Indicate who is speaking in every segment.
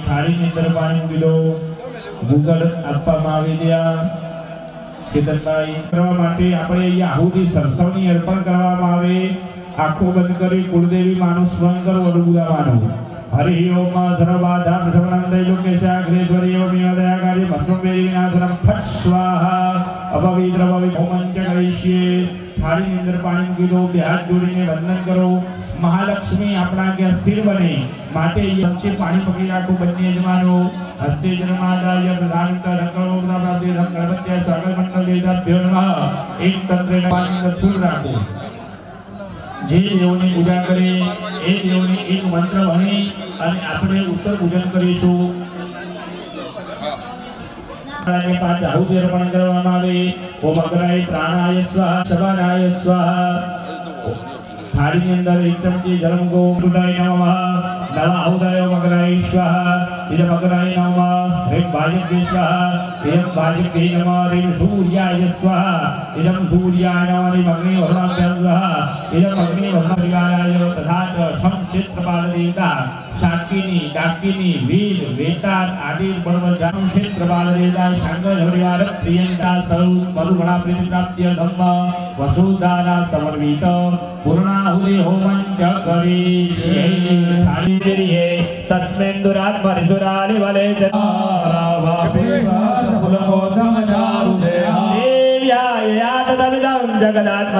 Speaker 1: થાળીની અંદર પાણી મૂકી દો ભૂગળ આપવામાં આવી ગયા કેતનભાઈ કરવા માટે આપણે અહીંયા આહુતિ સરસવની અર્પણ કરવામાં આવે આંખો બંધ કરી કુળદેવી માનું સ્મરણ કરો વડુદાવાનું હરિ ઓમ સર્વાધામ સર્વાનંદય લોકેશા અગ્રેશ્વરી ઓમ દયાકારી ભસ્મવેરી વિનાશનમ ફટ સ્વાહા અપવિત્ર પવિત્ર હોમં ચ કરીશ્યે થાળીની અંદર પાણી મૂકી દો બે હાથ જોડીને વંદન કરો મહાલક્ષ્મી આપણા કે સ્થિર બને. માટે લક્ષ્મી પાણી પકડી રાખો બંને યજમાનો. હસ્તે જન્માદાય પ્રધાન રંગણો પ્રાપ્તિ રંગ ગણપત્ય સ્વાગત મંડળ દેતા નમઃ એક તંત્રે પાણી ફૂલ રાખો જે દેવની પૂજા કરે, એ દેવની એક મંત્ર ભણી અને આપણે ઉત્તર પૂજન કરીશું. પ્રાણાયામ પાંચ આહુતિ અર્પણ કરવામાં આવે. ઓમ અગ્રાય પ્રાણાય સ્વાહા સ્વાહા. થાળીની અંદર એક ચમચી જલ મૂકો ઉદાય નમઃ નવ આહુદાય મગરાય સ્વાહા ઇદમ અગ્રાય નમઃ હ્રીમ ભાજકે સ્વાહા ઇદમ ભાજકે નમઃ હ્રીમ સૂર્યાય સ્વાહા ઇદમ સૂર્યાય નમઃ હ્રીમ અગ્નિ વરુણાભ્યામ સ્વાહા ઇદમ અગ્નિ વરુણાભ્યાય તથા ચ સંક્ષેત્રપાલ દેવતા ಸಾಕಿನಿ ಡಾಕಿನಿ ವೀರ್ ವೇತಾರ್ ಆದಿರ್ ಬಡವ ಜಾನು ಕ್ಷೇತ್ರ ಬಾಲರೇದ ಶಂಗರ್ ಹರಿಯಾರ ಪ್ರಿಯಂಕಾ ಸೌ ಮರುಗಣ ಪ್ರೀತಿ ಪ್ರಾಪ್ತಿಯ ಧಮ್ಮ ವಸುಧಾರ ಸಮರ್ವಿತ ಪೂರ್ಣಾಹುತಿ ಹೋಮಂಚ ಕರಿಷ್ಯೇ ತಸ್ಮಿನ್ ದುರಾತ್ಮರಿಸುರಾಲಿ ವಲೇ ಜಗದಾತ್ಮ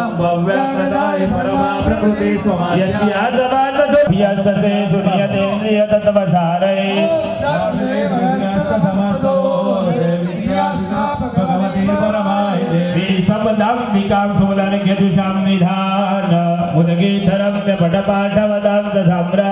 Speaker 1: किं चादिवीर्यमधुरक्षयकारि भूरि जलादिभिरप्यपारा यस्या समाजसुभ्यससे सुनियतेन्द्रिय तत्त्वसारै विषमदाम्बिकां सुमदन यदुषां निधान। मुदगे धरम्य पटपाठवदां दधाम्रा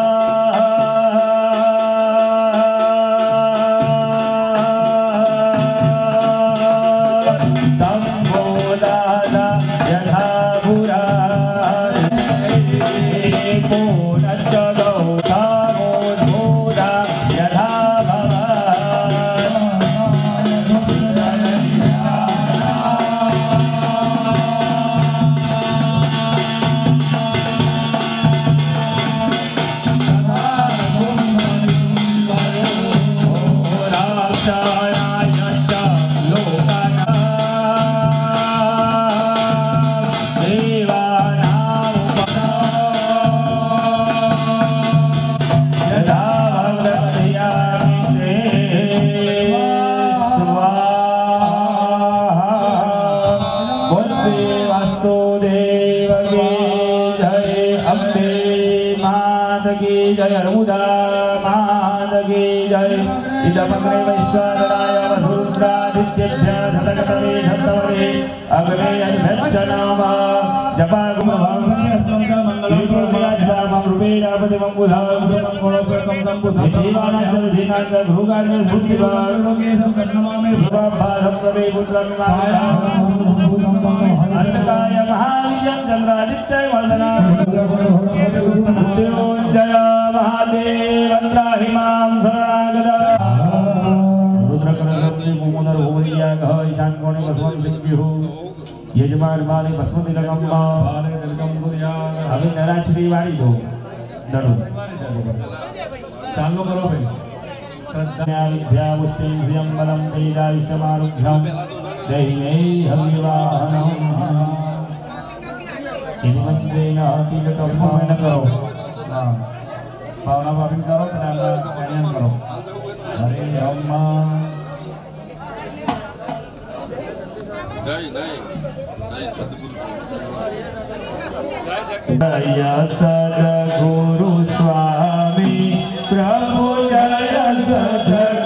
Speaker 1: धीमानंद धीनानंद भोगानंद भूतिवार कर्णमामे भवाभासम प्रवे पुत्रमिमाय अंतकाय महावीर चंद्रादित्य वर्धना मृत्युंजय महादेव अंतराहिमां शरणागदा रुद्रकरणे मुमुदर भूमिया कह ईशान कोणे भगवान सिंह हो यजमान माने बसमती रकम्मा अभी नराज श्री वाली दो दड़ो चालू करो भाई श्रद्धाभ्यापुष्टिभ्यं बलं वैरायुषमारुभ्यं दैनैहविवाहनं हिमन्त्रेण अतिगतं करो भावना करो प्राणायाम करो हरे अम्मा नहीं नहीं सही सतगुरु सदा गुरु स्वामी प्रभु जय सदा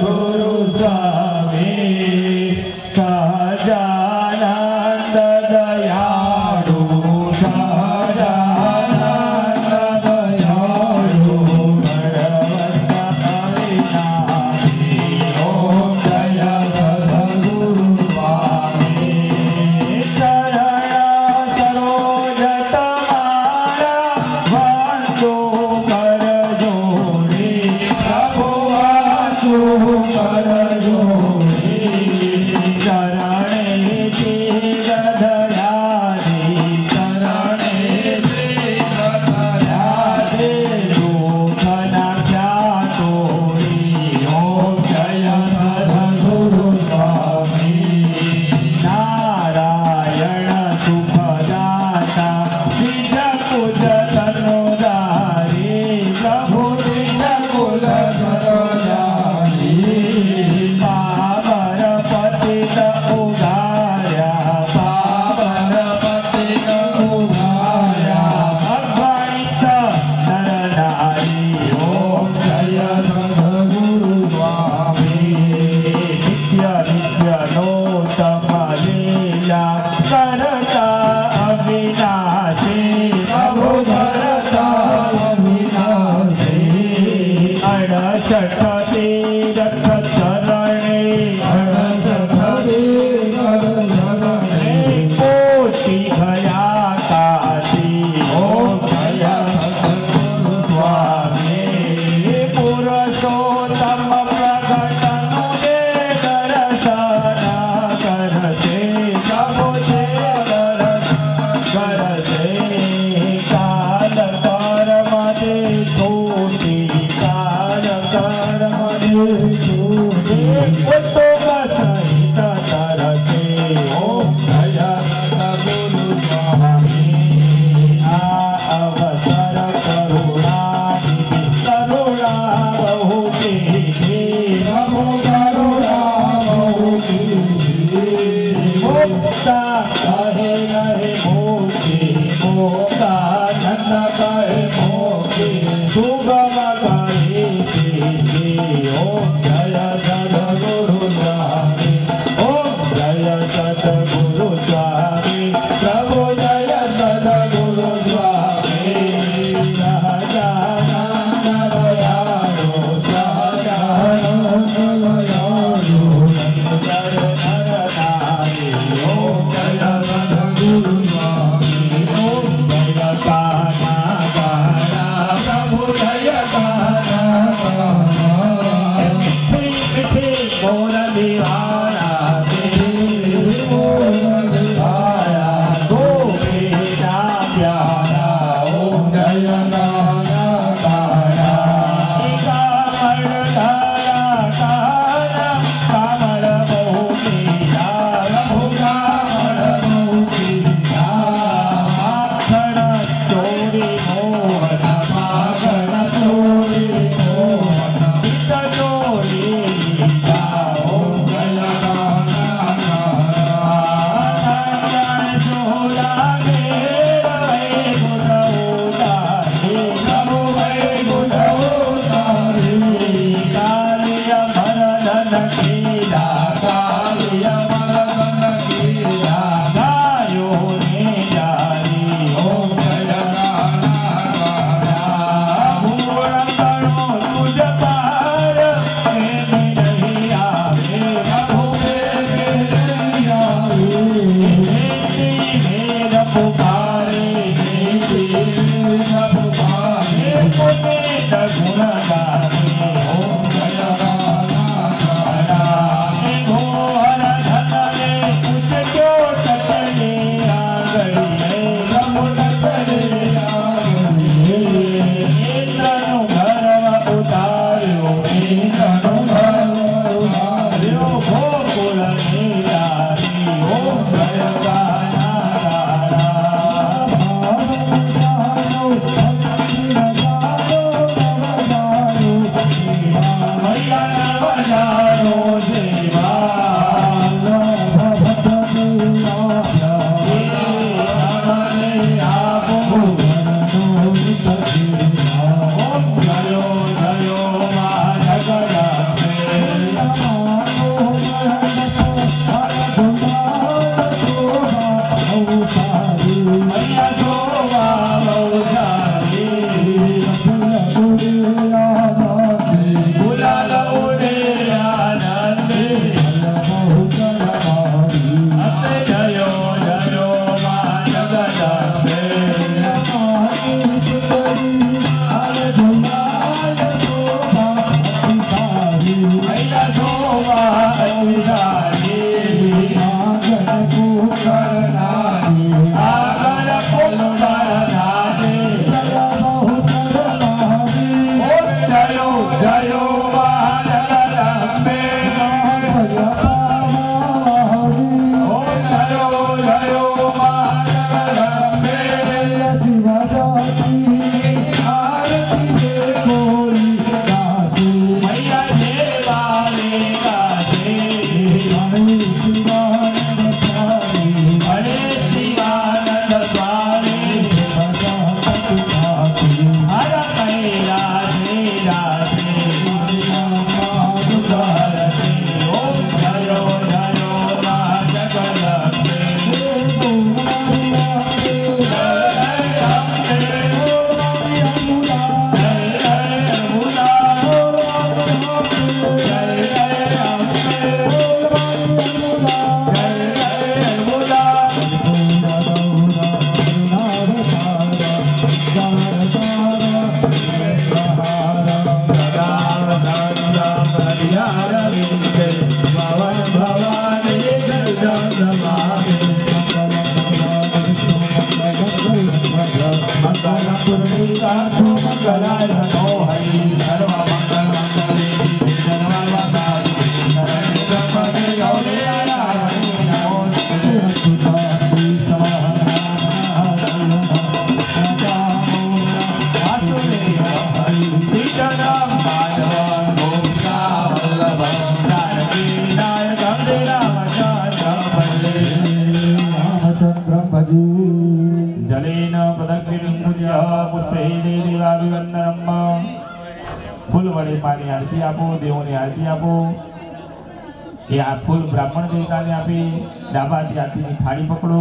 Speaker 1: બ્રાહ્મણ દેવતાને આપી ડાબા હાથે આરતીની થાળી પકડો.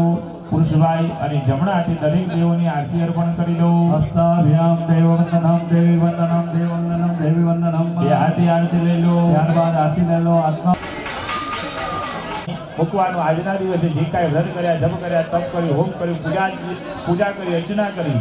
Speaker 1: પુરુષભાઈ અને જમણા હાથે દરેક દેવોની આરતી અર્પણ કરી દો
Speaker 2: હસ્તાભ્યામ દેવવંદનમ દેવી વંદનમ દેવવંદનમ દેવી વંદનમ
Speaker 1: એ હાથે આરતી લઈ લો.
Speaker 2: ત્યારબાદ આરતી લઈ લો. આત્મા
Speaker 1: મૂકવાનું આજના દિવસે જે કાંઈ વ્રત કર્યા જપ કર્યા તપ કર્યું હોમ કર્યું પૂજા પૂજા કરી અર્ચના કરી.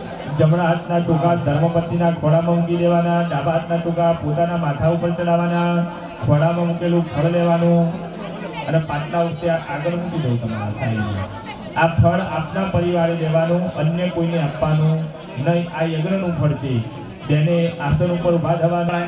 Speaker 1: જમણા હાથના ટૂંકા ધર્મપત્નીના ખોળામાં મૂકી દેવાના ડાબા હાથના ટૂંકા પોતાના માથા ઉપર ચડાવવાના, ખોળામાં મૂકેલું ફળ લેવાનું અને પાટલા વખતે આગળ મૂકી દઉં તમારા સાઈડમાં. આ ફળ આપના પરિવારે લેવાનું, અન્ય કોઈને આપવાનું નહીં. આ યજ્ઞનું ફળ છે. તેને આસન ઉપર ઉભા થવાના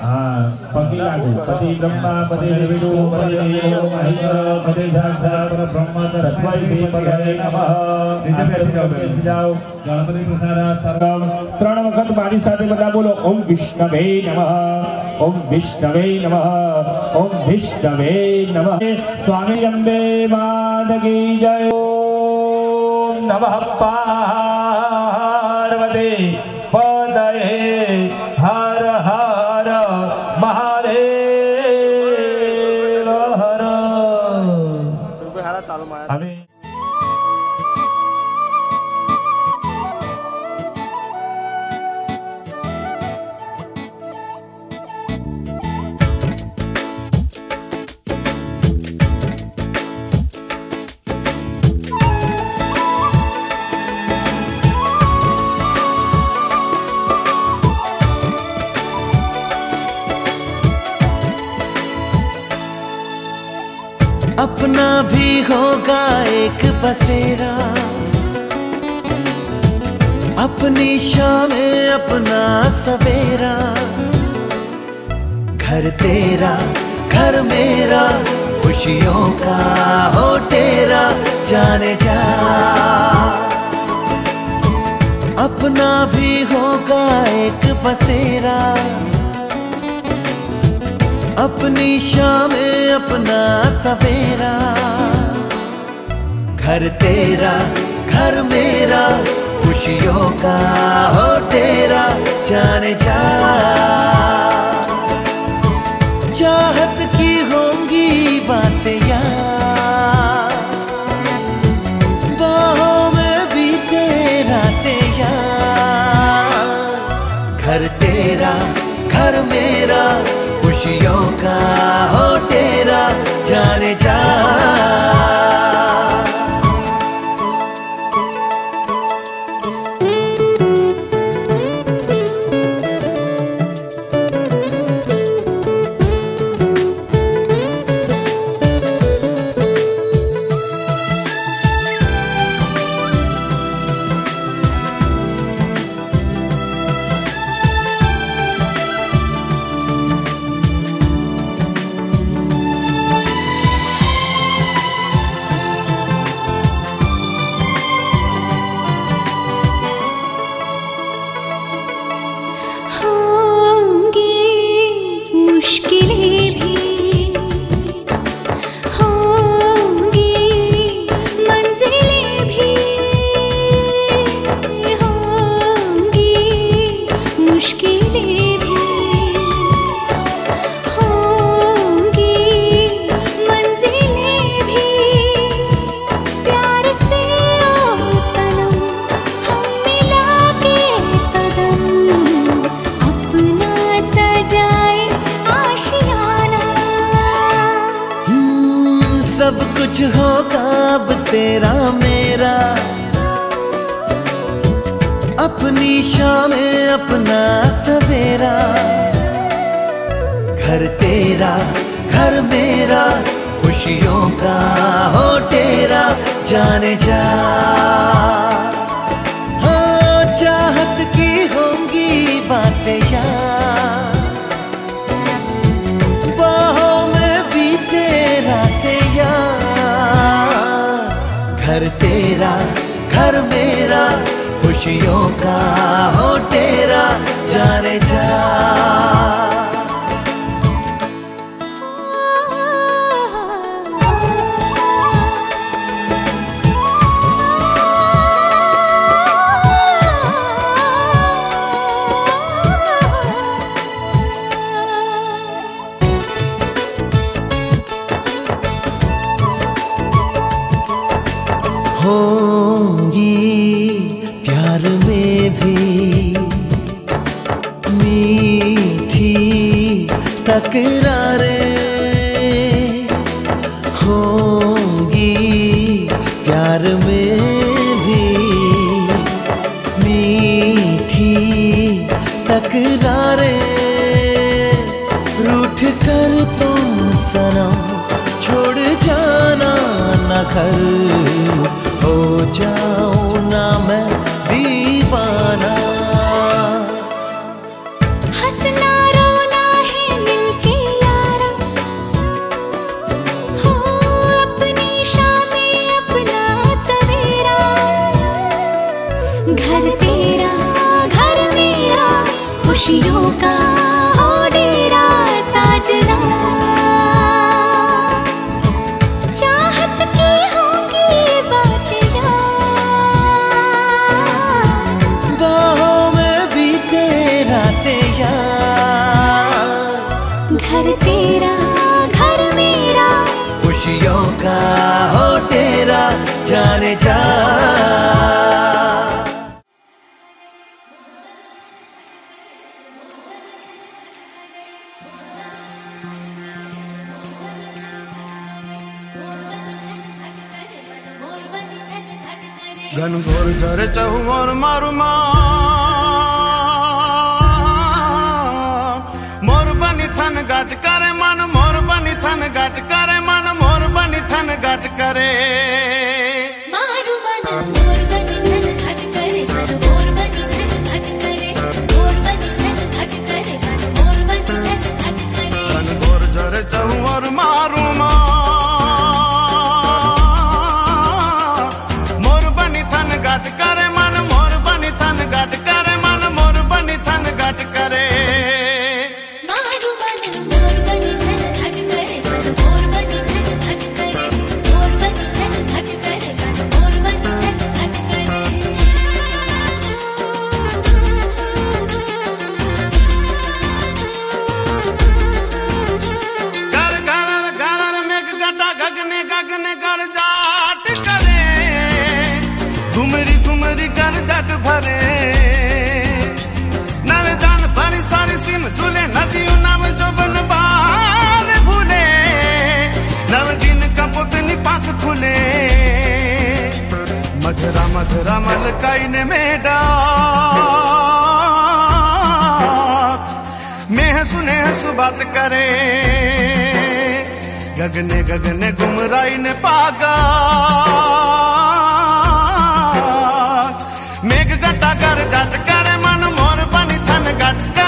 Speaker 1: હા પગી લાગુ પતિ બ્રહ્મા પતિ વિષ્ણુ પતિ દેવો મહેશ્વર પતિ સાક્ષાત બ્રહ્મ તસ્મૈ શ્રી પદે નમઃ બેસી જાઓ ગણપતિ પ્રસાદ સર્વમ ત્રણ વખત મારી સાથે બધા બોલો ઓમ વિષ્ણવે નમઃ ઓમ વિષ્ણવે નમઃ ઓમ વિષ્ણવે નમઃ સ્વામી અંબે માદગી જય ઓમ નમઃ પાર્વતી
Speaker 3: अपना भी होगा एक बसेरा अपनी शामें अपना सवेरा। घर तेरा, घर मेरा, खुशियों का हो तेरा जाने जा। अपना भी होगा एक बसेरा अपनी शामें अपना सवेरा। घर तेरा, घर मेरा, खुशियों का हो तेरा जाने जा। चाहत की होंगी बातें यार, बाहों में भी तेरा यार। घर तेरा, घर मेरा खुशियों तेरा मेरा। अपनी शाम अपना सवेरा। घर तेरा, घर मेरा, खुशियों का हो तेरा जाने जा। घर मेरा खुशियों का हो तेरा जाने जा। घुमरी घुमरी कर जट
Speaker 4: भरे। नवे दान भरी
Speaker 3: सारी सिम झूले नदी नव जो
Speaker 5: बन बार भूले। नव दिन का पुतनी पाख खुले। मधुरा मधुरा मलकाई ने मेडा मेह सुने सुबात करे। गगने गगने घुमराई ने पागा। बनी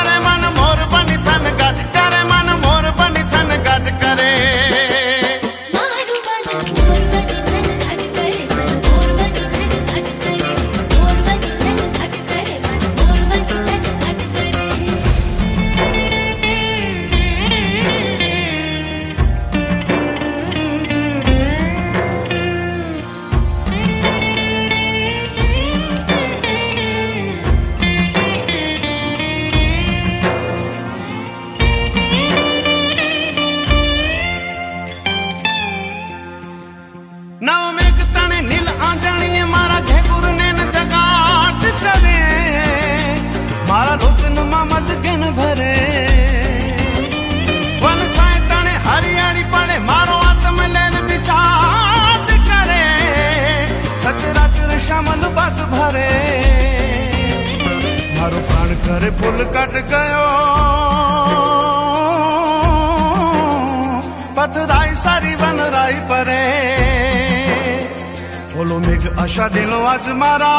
Speaker 6: सा दिलो अजमरा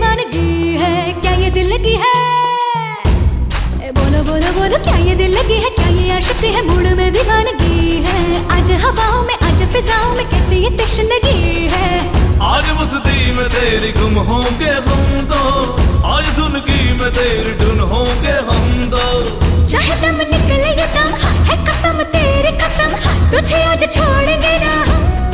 Speaker 6: दीवानगी है क्या ये
Speaker 4: दिल लगी है? ए बोलो बोलो बोलो क्या ये
Speaker 6: दिल लगी
Speaker 4: है क्या ये
Speaker 6: आशिक है मूड में दीवानगी है? आज हवाओं में आज फिजाओं में कैसी ये तशनगी है?
Speaker 4: आज मस्ती में तेरी गुम हो के हम तो आज धुन की में तेरी धुन हो के हम तो।
Speaker 6: चाहे दम निकले ये दम है कसम तेरी कसम तुझे आज छोड़ेंगे ना हम।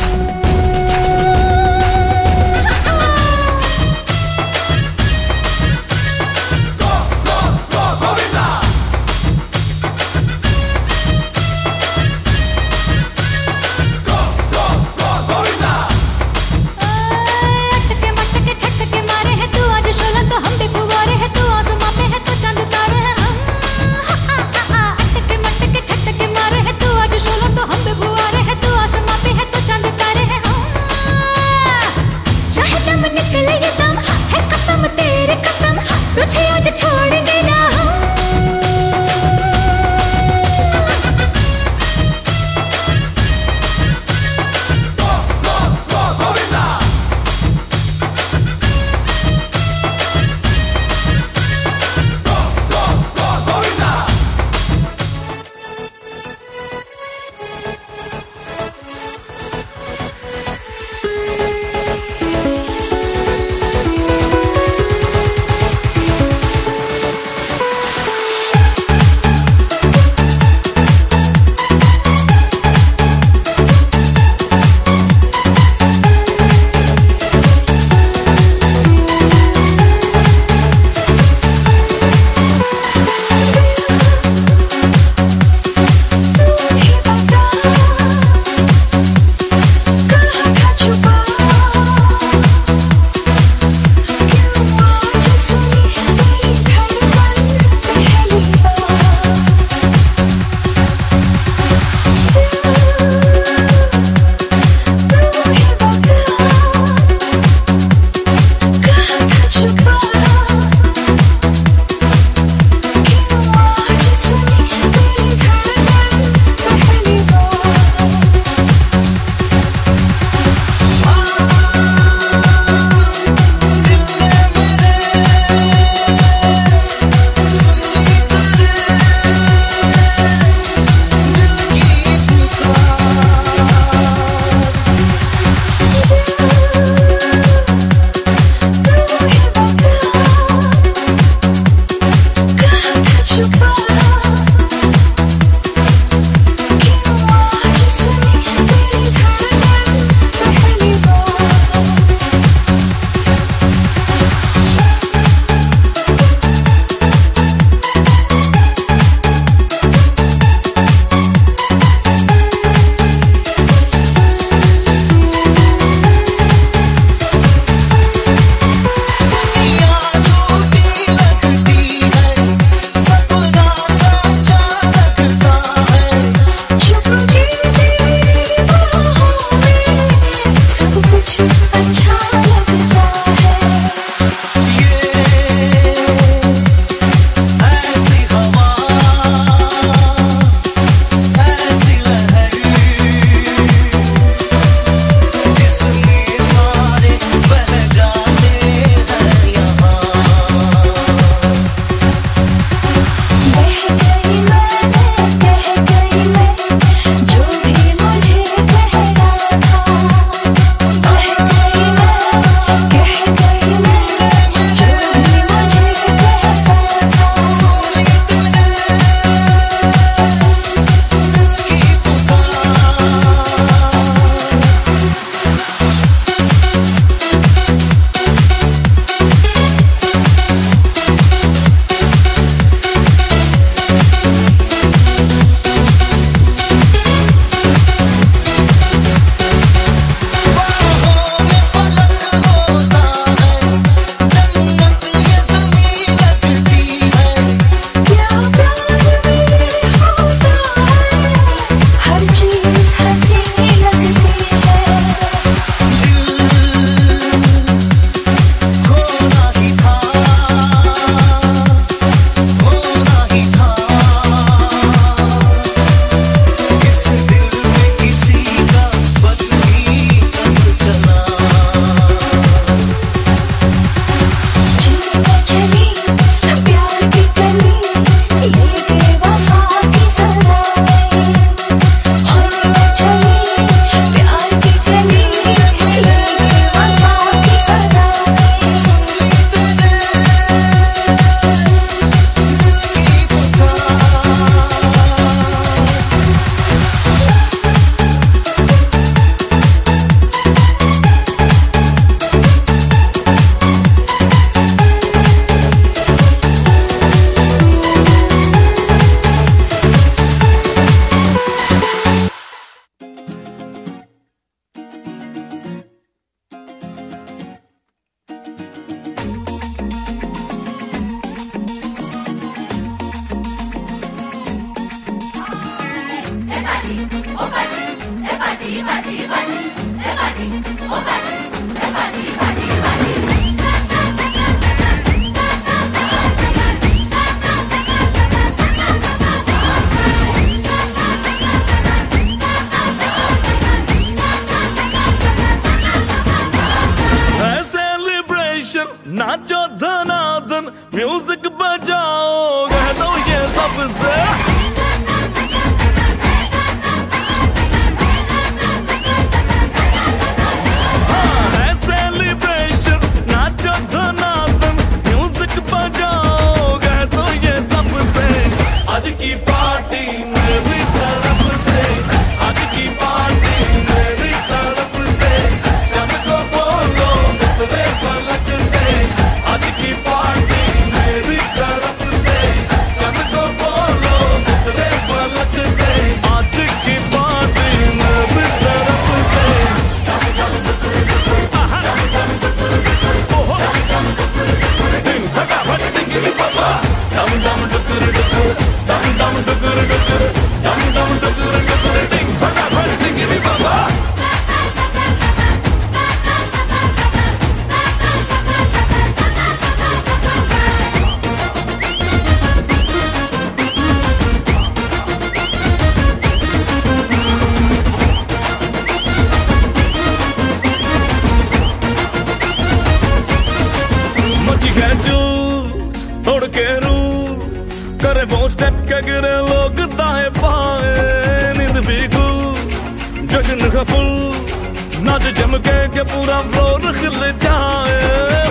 Speaker 4: के पूरा फ्लोर खिल जाए,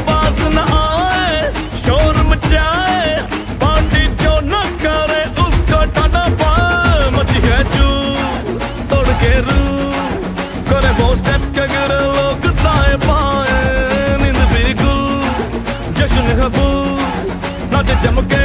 Speaker 4: बाज न आए, शोर मचाए, पार्टी जो न करे, उसको टाटा पाए। मची है चू, तोड़ के रू, करे वो स्टेप के गिर लोग ताए पाए नींद बिल्कुल जश्न हफू फूल जम के